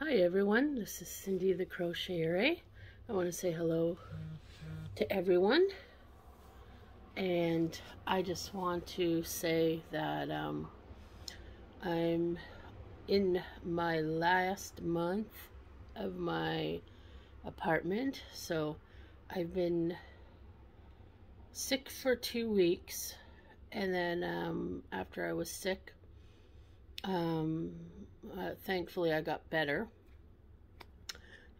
Hi everyone, this is Cindy the Crocheter. I want to say hello to everyone. And I just want to say that um, I'm in my last month of my apartment. So I've been sick for two weeks. And then um, after I was sick um, uh, thankfully I got better.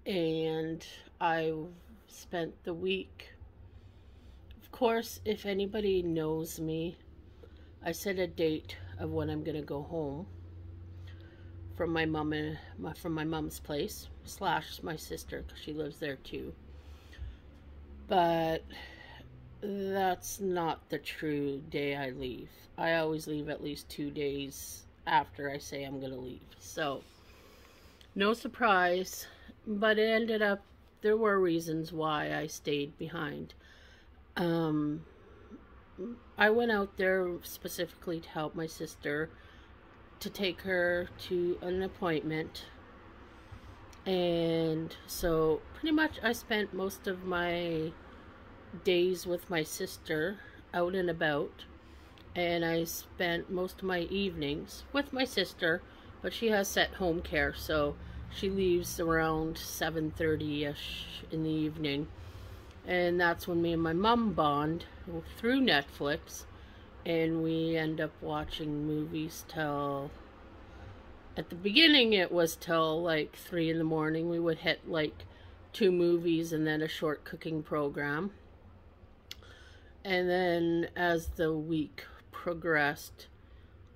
And I spent the week of course if anybody knows me I set a date of when I'm gonna go home from my mom and my, from my mom's place slash my sister because she lives there too. But that's not the true day I leave. I always leave at least two days after I say I'm going to leave. So, no surprise, but it ended up, there were reasons why I stayed behind. Um, I went out there specifically to help my sister to take her to an appointment. And so, pretty much, I spent most of my days with my sister out and about and I spent most of my evenings with my sister, but she has set home care, so she leaves around 7.30ish in the evening. And that's when me and my mom bond through Netflix, and we end up watching movies till... At the beginning, it was till like 3 in the morning. We would hit like two movies and then a short cooking program. And then as the week progressed,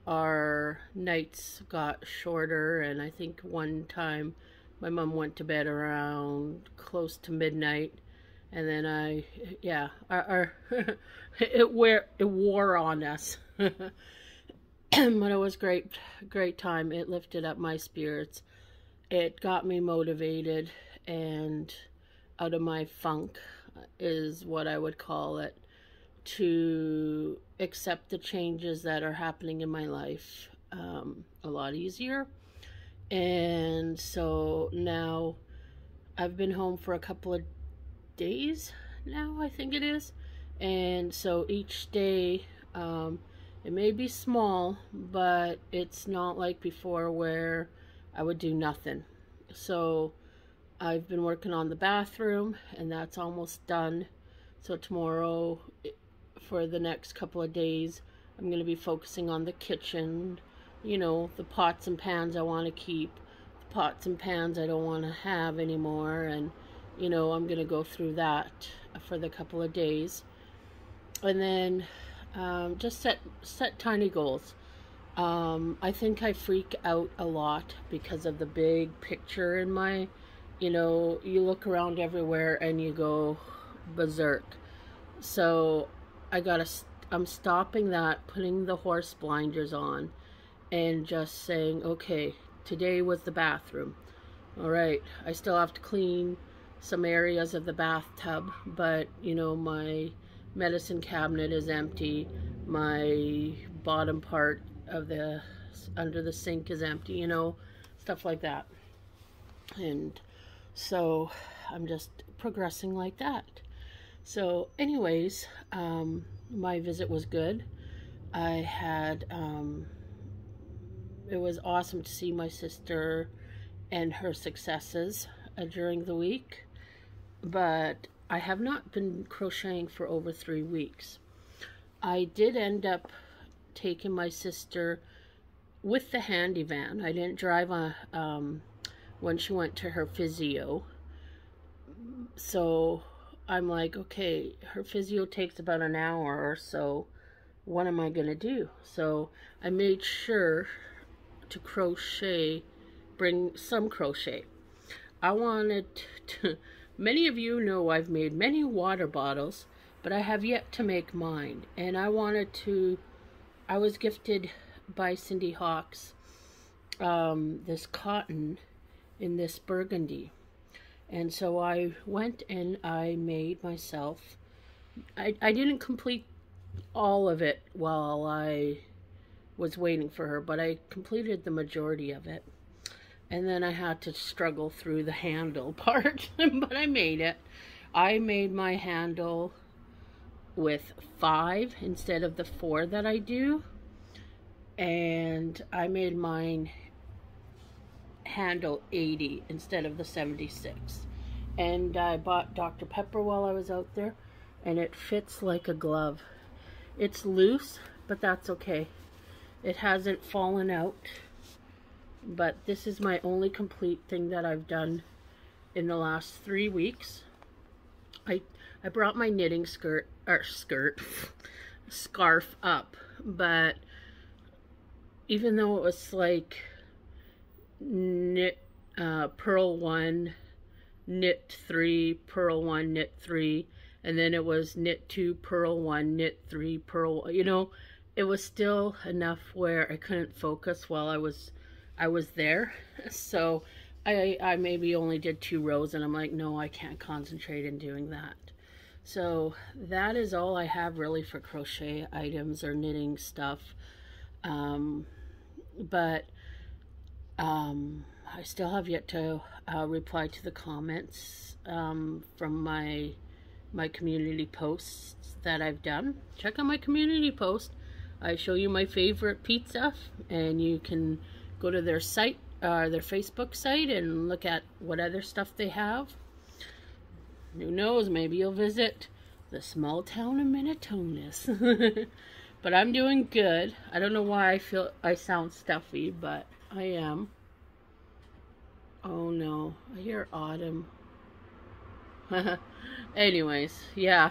our nights got shorter, and I think one time my mom went to bed around close to midnight, and then I, yeah, our, our it wear it wore on us, but it was great, great time. It lifted up my spirits. It got me motivated and out of my funk is what I would call it to accept the changes that are happening in my life um, a lot easier. And so now I've been home for a couple of days now, I think it is. And so each day, um, it may be small, but it's not like before where I would do nothing. So I've been working on the bathroom and that's almost done. So tomorrow for the next couple of days. I'm going to be focusing on the kitchen, you know, the pots and pans I want to keep, the pots and pans I don't want to have anymore, and, you know, I'm going to go through that for the couple of days. And then um, just set, set tiny goals. Um, I think I freak out a lot because of the big picture in my, you know, you look around everywhere and you go berserk. So I gotta, I'm stopping that, putting the horse blinders on, and just saying, okay, today was the bathroom. All right, I still have to clean some areas of the bathtub, but, you know, my medicine cabinet is empty. My bottom part of the, under the sink is empty, you know, stuff like that. And so I'm just progressing like that. So anyways, um, my visit was good. I had, um, it was awesome to see my sister and her successes uh, during the week. But I have not been crocheting for over three weeks. I did end up taking my sister with the handy van. I didn't drive on, um, when she went to her physio. So I'm like, okay, her physio takes about an hour or so. What am I going to do? So I made sure to crochet, bring some crochet. I wanted to, many of you know I've made many water bottles, but I have yet to make mine. And I wanted to, I was gifted by Cindy Hawks um, this cotton in this burgundy. And so I went and I made myself, I, I didn't complete all of it while I was waiting for her, but I completed the majority of it. and then I had to struggle through the handle part, but I made it. I made my handle with five instead of the four that I do. And I made mine handle 80 instead of the 76. And I bought Dr. Pepper while I was out there, and it fits like a glove. It's loose, but that's okay. It hasn't fallen out but this is my only complete thing that I've done in the last three weeks. I I brought my knitting skirt or skirt scarf up, but even though it was like knit uh, purl one, knit three, purl one, knit three, and then it was knit two, purl one, knit three, purl. You know, it was still enough where I couldn't focus while I was I was there. So I, I maybe only did two rows and I'm like, no, I can't concentrate in doing that. So that is all I have really for crochet items or knitting stuff. Um, but um, I still have yet to uh, reply to the comments um, from my my community posts that I've done. Check out my community post. I show you my favorite pizza and you can go to their site, uh, their Facebook site, and look at what other stuff they have. Who knows, maybe you'll visit the small town of Minitonas. but I'm doing good. I don't know why I feel I sound stuffy, but I am. Oh no, I hear autumn. Anyways, yeah,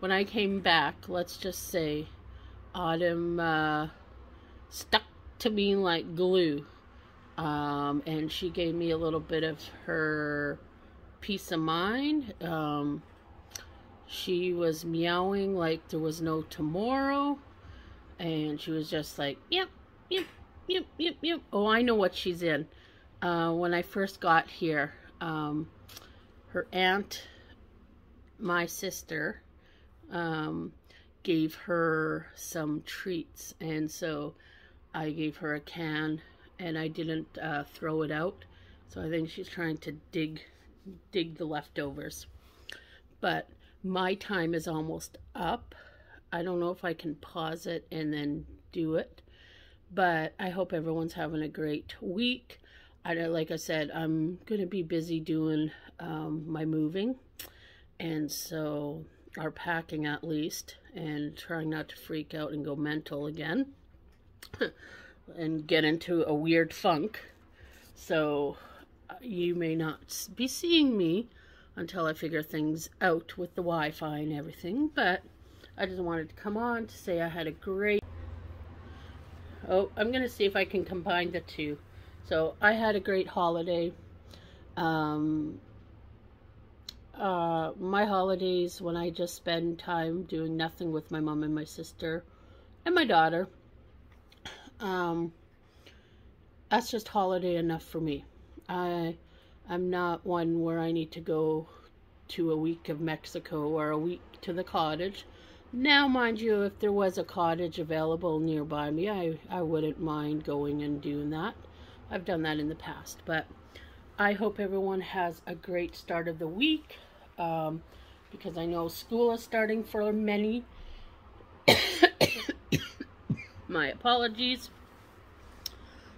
when I came back, let's just say autumn uh, stuck to me like glue. Um, and she gave me a little bit of her peace of mind. Um, she was meowing like there was no tomorrow. And she was just like, yep, yep, yep, yep, yep. Oh, I know what she's in. Uh, when I first got here, um, her aunt, my sister, um, gave her some treats. And so I gave her a can and I didn't uh, throw it out. So I think she's trying to dig, dig the leftovers. But my time is almost up. I don't know if I can pause it and then do it. But I hope everyone's having a great week. I like I said, I'm going to be busy doing um, my moving. And so, our packing at least. And trying not to freak out and go mental again. and get into a weird funk. So you may not be seeing me until I figure things out with the Wi-Fi and everything. But I just wanted to come on to say I had a great... Oh, I'm going to see if I can combine the two. So I had a great holiday. Um, uh, my holidays when I just spend time doing nothing with my mom and my sister and my daughter um, that's just holiday enough for me. I, I'm not one where I need to go to a week of Mexico or a week to the cottage. Now, mind you, if there was a cottage available nearby me, I, I wouldn't mind going and doing that. I've done that in the past, but I hope everyone has a great start of the week um, because I know school is starting for many. my apologies.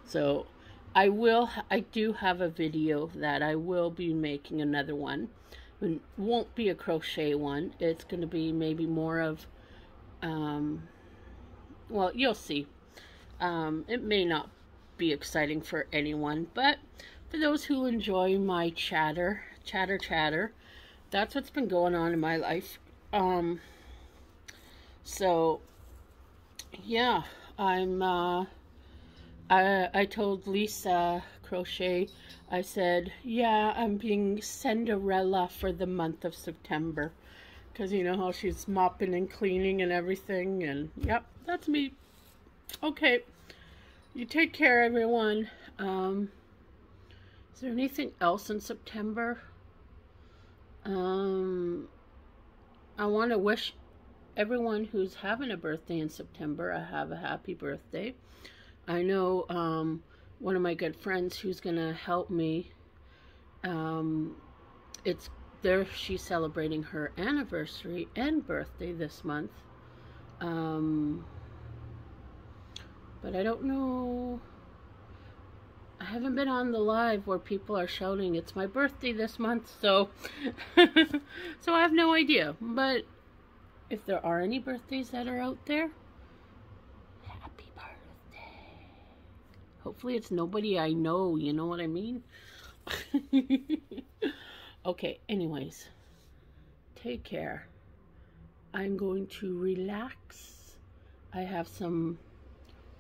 So I will, I do have a video that I will be making another one. Won't be a crochet one. It's going to be maybe more of, um, well, you'll see. Um, it may not be exciting for anyone, but for those who enjoy my chatter, chatter, chatter, that's what's been going on in my life. Um, so, yeah, I'm, uh, I, I told Lisa Crochet, I said, yeah, I'm being Cinderella for the month of September. Because you know how she's mopping and cleaning and everything. And, yep, that's me. Okay. You take care, everyone. Um, is there anything else in September? Um, I want to wish everyone who's having a birthday in September, I have a happy birthday. I know um, one of my good friends who's gonna help me. Um, it's there. She's celebrating her anniversary and birthday this month. Um, but I don't know. I haven't been on the live where people are shouting it's my birthday this month, so so I have no idea. But if there are any birthdays that are out there, happy birthday. Hopefully it's nobody I know, you know what I mean? okay, anyways. Take care. I'm going to relax. I have some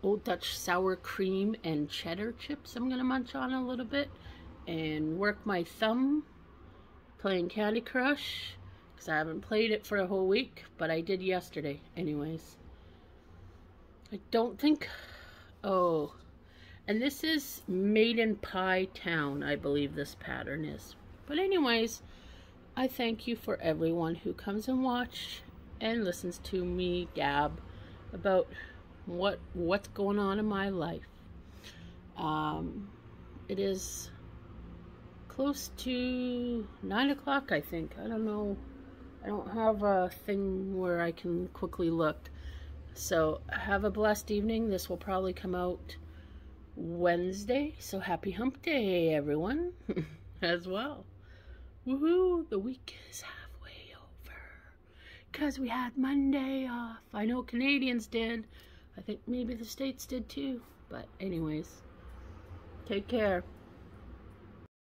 Old Dutch sour cream and cheddar chips I'm going to munch on a little bit and work my thumb playing Candy Crush because I haven't played it for a whole week, but I did yesterday anyways. I don't think... Oh, and this is Made in Pie Town, I believe this pattern is. But anyways, I thank you for everyone who comes and watch and listens to me gab about what what's going on in my life. Um, it is close to nine o'clock, I think. I don't know. I don't have a thing where I can quickly look. So have a blessed evening. This will probably come out Wednesday. So happy hump day, everyone, as well. Woohoo! The week is halfway over. Because we had Monday off. I know Canadians did. I think maybe the States did too. But anyways, take care.